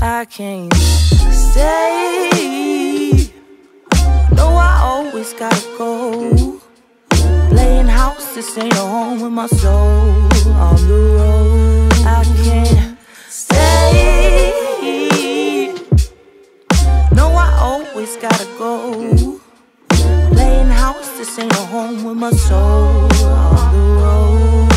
I can't stay. No, I always gotta go. Playing house, this ain't a home with my soul. On the road, I can't stay. No, I always gotta go. Playing house, this ain't a home with my soul. On the road.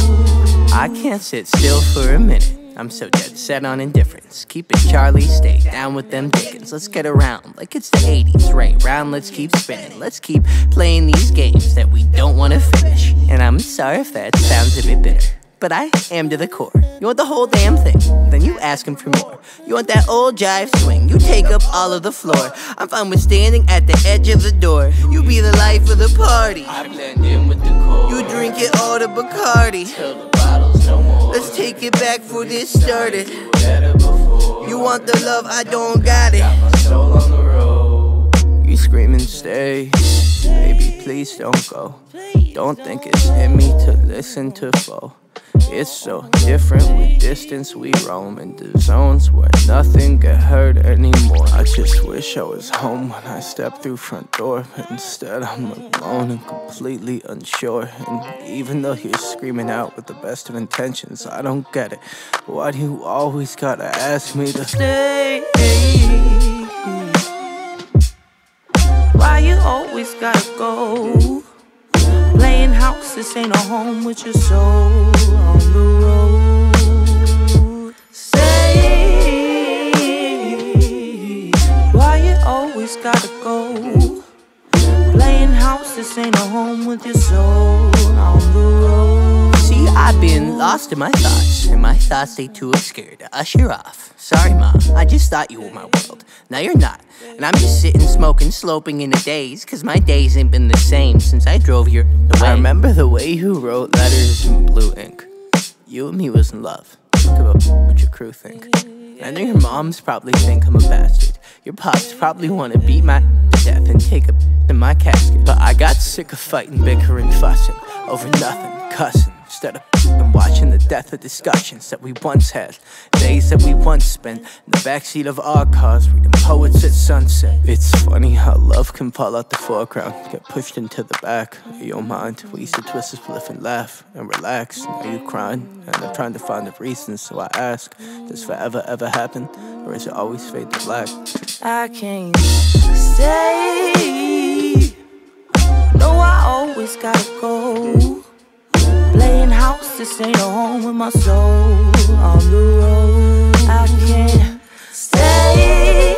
I can't sit still for a minute. I'm so dead set on indifference. Keep it Charlie, stay down with them Dickens. Let's get around like it's the 80s, right? Round, let's keep spinning. Let's keep playing these games that we don't want to finish. And I'm sorry if that sounds a bit bitter. But I am to the core. You want the whole damn thing, then you ask him for more. You want that old jive swing, you take up all of the floor. I'm fine with standing at the edge of the door. You be the life of the party. I blend in with the core. You drink it all to Bacardi. Let's take it back for this started. You want the love, I don't got it. You screaming, stay. Baby, please don't go. Don't think it's in me to listen to foe. It's so different with distance we roam into zones where nothing get hurt anymore. I just wish I was home when I step through front door, but instead I'm alone and completely unsure. And even though you're screaming out with the best of intentions, I don't get it. Why do you always gotta ask me to stay? Why you always gotta go? This ain't a home with your soul on the road. Say, why you always gotta go? Playing house, this ain't a home with your soul on the road. I've been lost in my thoughts, and my thoughts they too obscure to usher off. Sorry, mom, I just thought you were my world. Now you're not, and I'm just sitting, smoking, sloping in a daze, cause my days ain't been the same since I drove here. I remember the way you wrote letters in blue ink. You and me was in love. Think about what your crew think. I know your moms probably think I'm a bastard. Your pops probably wanna beat my to death and take a in my casket. But I got sick of fighting, bickering, fussing over nothing, cussing. Instead of and watching the death of discussions that we once had, days that we once spent in the backseat of our cars, reading poets at sunset. It's funny how love can fall out the foreground, get pushed into the back of your mind. We used to twist a spliff and laugh and relax. Now you crying, and I'm trying to find the reasons. So I ask, does forever ever happen, or is it always fade to black? I can't stay. No, I always gotta go. This ain't a home with my soul on the road. I can't stay.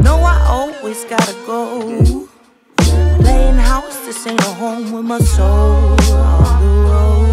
No, I always gotta go. Playing house, this ain't a home with my soul on the road.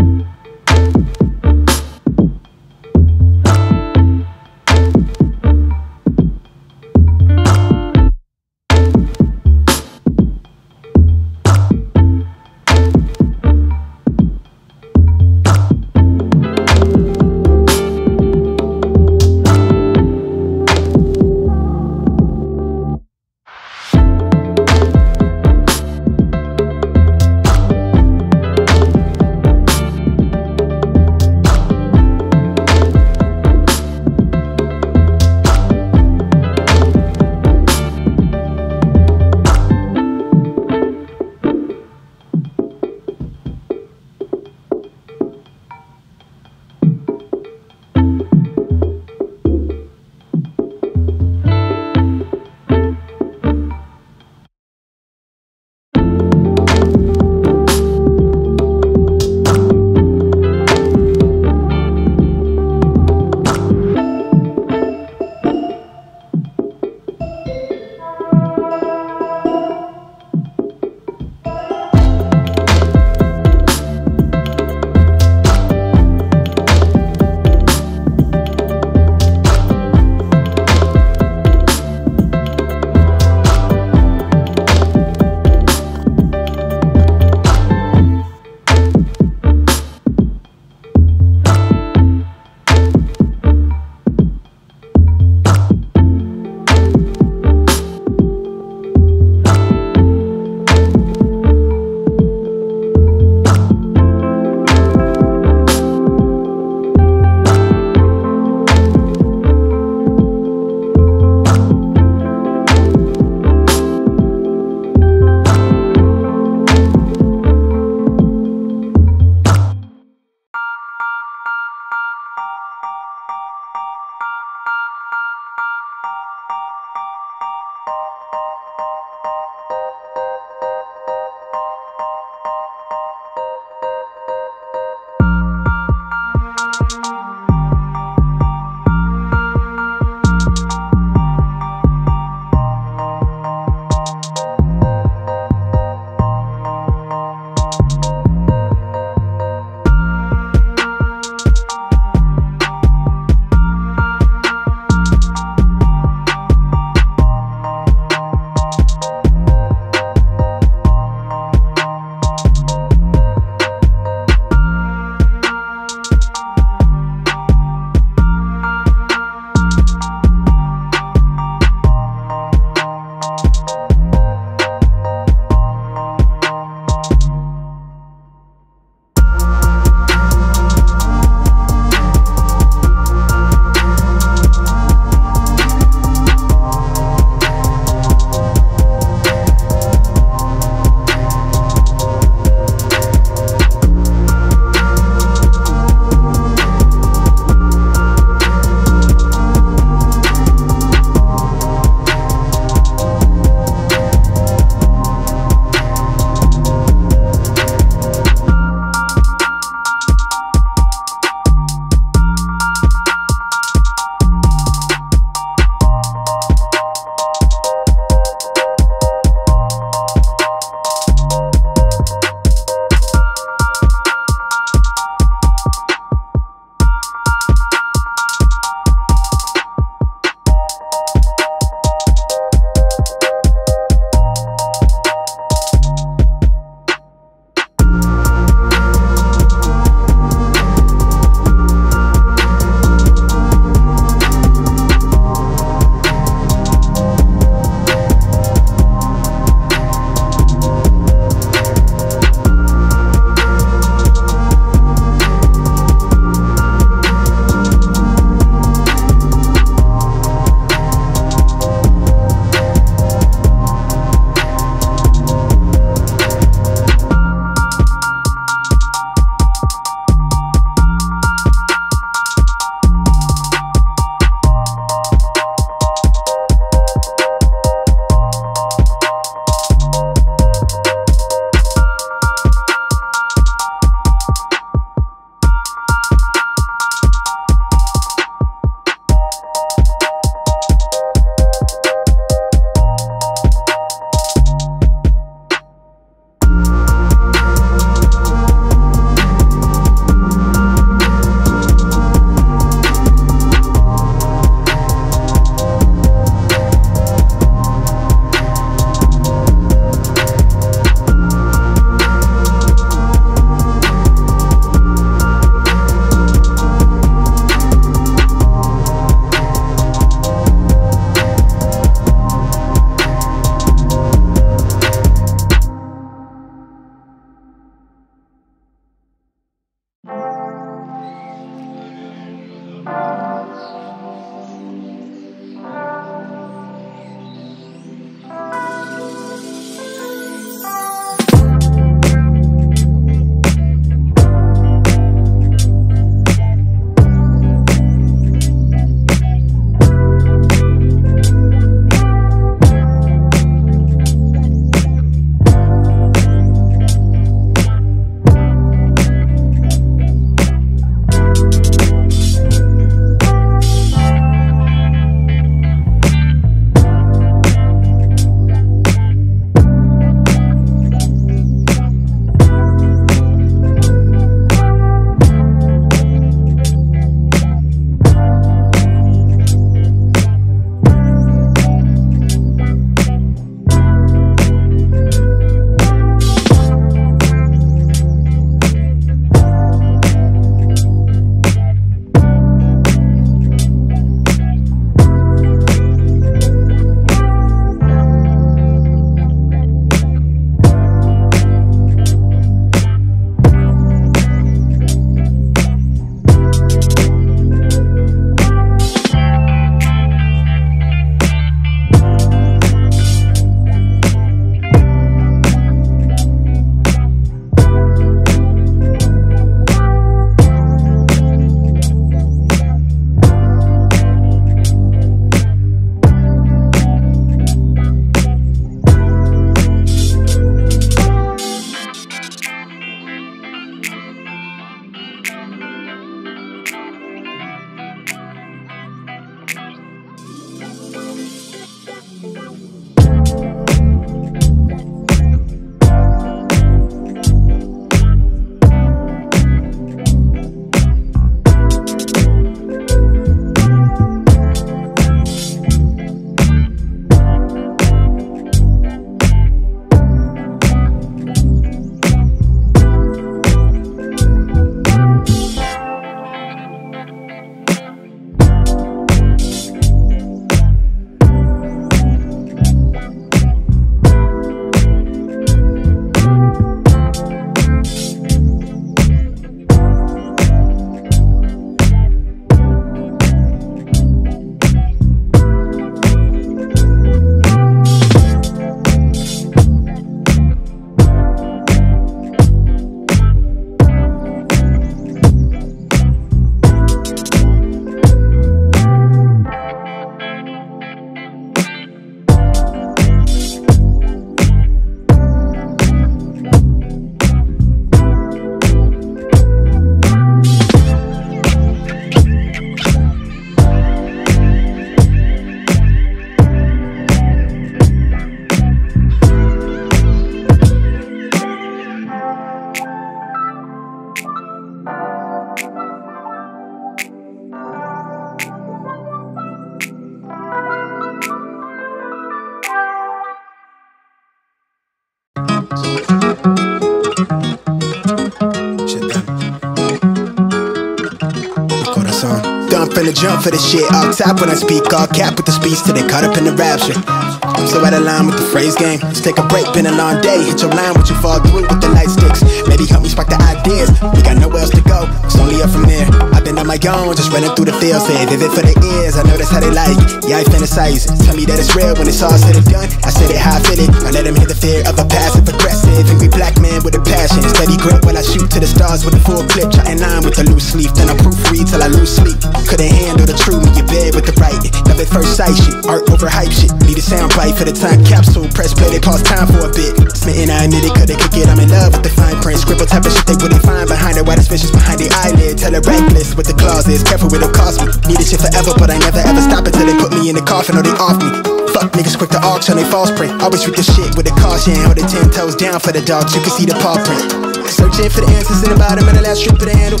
Jump for the shit. All top when I speak, all cap with the speech till they caught up in the rapture. I'm so out of line with the phrase game. Let's take a break, been a long day. Hit your line, what you fall through with the light sticks. Maybe help me spark the ideas. We got nowhere else to go, it's only up from there. I've been on my own, just running through the field. Say vivid for the ears, I know that's how they like. Yeah, I fantasize. Tell me that it's real when it's all said and done. I said it how I feel it. I let them the fear of a passive aggressive. Angry black man with a passion. Steady grip while I shoot to the stars with a full clip. Trying line with a loose leaf. Then I proofread till I lose sleep. Couldn't handle the truth in your bed with the writing. Love at first sight shit. Art over hype shit. Need a sound bite for the time capsule. Press play, they pause time for a bit. Smitten, I admit it, could they kick it? I'm in love with the fine print. Scribble type of shit they wouldn't find behind it. Why the suspicious behind the eyelid. Tell a reckless with the clauses. Careful with the cost me. Need this shit forever, but I never ever stop until they put me in the coffin or they off me. Fuck niggas quick to auction, they false print. Always treat this shit with a caution. Hold the ten toes down for the dogs, you can see the paw print. Searching for the answers in the bottom of the last strip of the handle.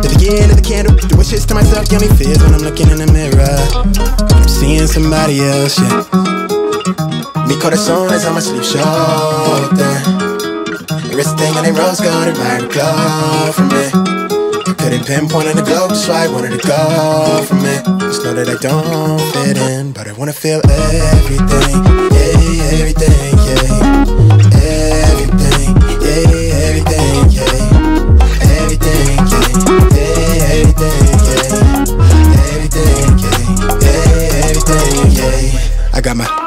The beginning of the candle. Doing shit to myself, me fears when I'm looking in the mirror. I'm seeing somebody else, yeah. Mi corazón is on my sleeve shoulder. Everything in a rose gold and right glow from me. I couldn't pinpoint on the globe, so I wanted to go from it. Just know that I don't fit in, but I wanna feel everything, yeah, everything, yeah,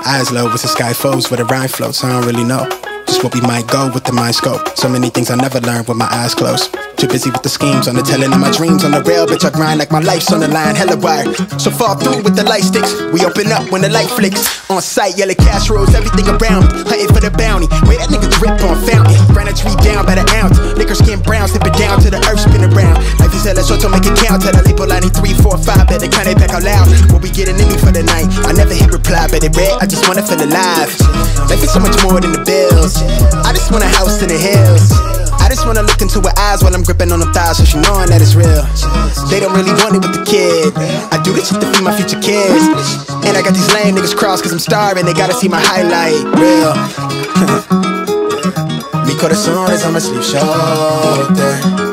eyes low with the sky foes where the rhyme floats. I don't really know just what we might go with the mind scope. So many things I never learned with my eyes closed. Too busy with the schemes on the telling of my dreams on the rail, bitch. I grind like my life's on the line, hella wired. So far through with the light sticks, we open up when the light flicks. On sight, yellow cash rolls, everything around me, hunting for the bounty. Wait, that nigga drip on fountain, ran a tree down by the ounce. Liquor skin brown, slip down to the earth, spin around. Life is hella short, so make it count. Tell the label I need three, four, five, better count it back out loud. What we getting into for the night? I never hit reply, but it read, I just wanna feel alive. Life is so much more than the bills. I just want a house in the hills. Just wanna look into her eyes while I'm gripping on them thighs so she knowing that it's real. They don't really want it with the kid. I do this shit to feed my future kids. And I got these lame niggas crossed cause I'm starving. They gotta see my highlight. Real. Mi corazón is on my sleeve shoulder.